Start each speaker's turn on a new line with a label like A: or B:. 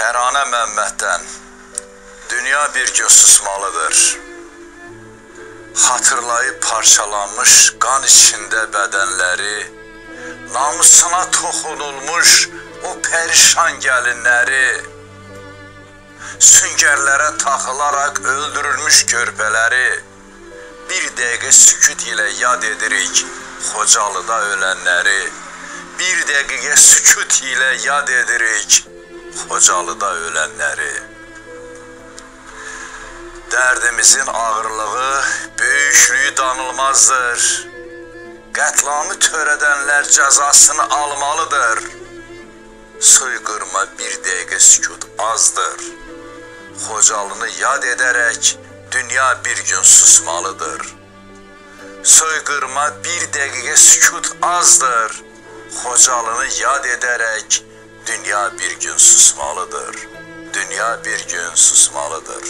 A: Təranə Məmməddən Dünya bir gün susmalıdır. Hatırlayıb parçalanmış qan içində bədənləri, namusuna toxunulmuş o pərişan gəlinləri, süngərlərə taxılaraq öldürülmüş körpələri bir dəqiqə sükut ilə yad edirik Xocalıda ölənləri. Bir dəqiqə sükut ilə yad edirik Xocalıda ölənləri. Dərdimizin ağırlığı, böyüklüyü danılmazdır. Qətlamı törədənlər cəzasını almalıdır. Soyqırma bir dəqiqə sükut azdır. Xocalını yad edərək dünya bir gün susmalıdır. Soyqırma bir dəqiqə sükut azdır. Xocalını yad edərək dünya bir gün susmalıdır. Dünya bir gün susmalıdır.